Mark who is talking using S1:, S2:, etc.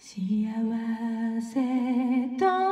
S1: 幸せと